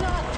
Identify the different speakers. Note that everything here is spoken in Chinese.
Speaker 1: 了